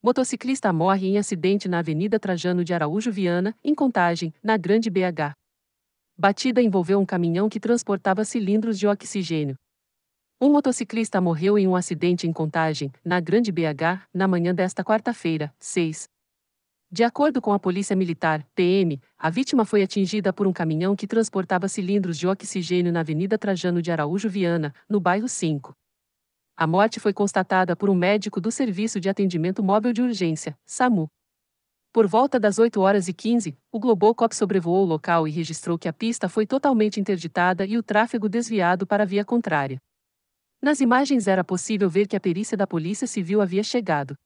Motociclista morre em acidente na Avenida Trajano de Araújo Viana, em Contagem, na Grande BH. Batida envolveu um caminhão que transportava cilindros de oxigênio. Um motociclista morreu em um acidente em Contagem, na Grande BH, na manhã desta quarta-feira, 6. De acordo com a Polícia Militar, PM, a vítima foi atingida por um caminhão que transportava cilindros de oxigênio na Avenida Trajano de Araújo Viana, no bairro 5. A morte foi constatada por um médico do Serviço de Atendimento Móvel de Urgência, SAMU. Por volta das 8 horas e 15, o Globocop sobrevoou o local e registrou que a pista foi totalmente interditada e o tráfego desviado para a via contrária. Nas imagens era possível ver que a perícia da Polícia Civil havia chegado.